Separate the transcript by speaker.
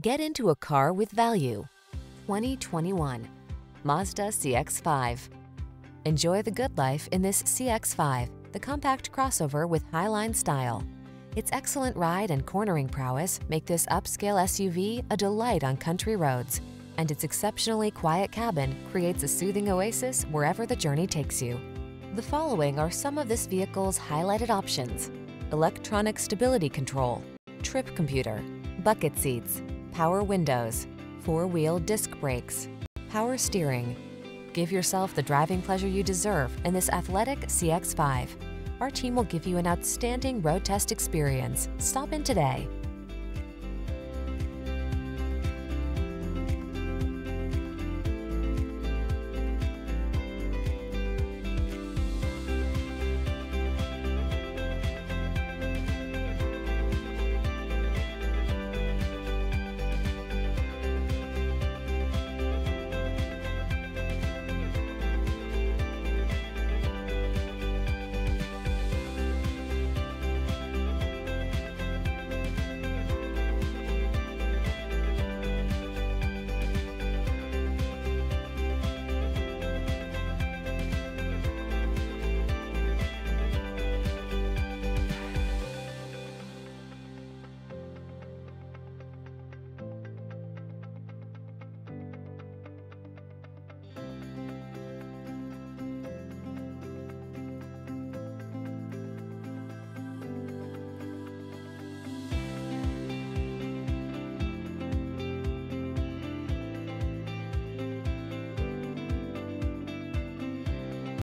Speaker 1: Get into a car with value. 2021 Mazda CX-5. Enjoy the good life in this CX-5, the compact crossover with highline style. Its excellent ride and cornering prowess make this upscale SUV a delight on country roads, and its exceptionally quiet cabin creates a soothing oasis wherever the journey takes you. The following are some of this vehicle's highlighted options. Electronic stability control, trip computer, bucket seats, power windows, four-wheel disc brakes, power steering. Give yourself the driving pleasure you deserve in this athletic CX-5. Our team will give you an outstanding road test experience. Stop in today.